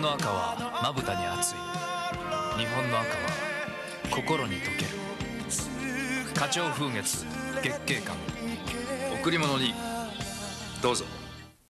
の赤はまぶたに熱い。日本の赤は心に溶ける。花鳥風月月桂冠。贈り物にどうぞ。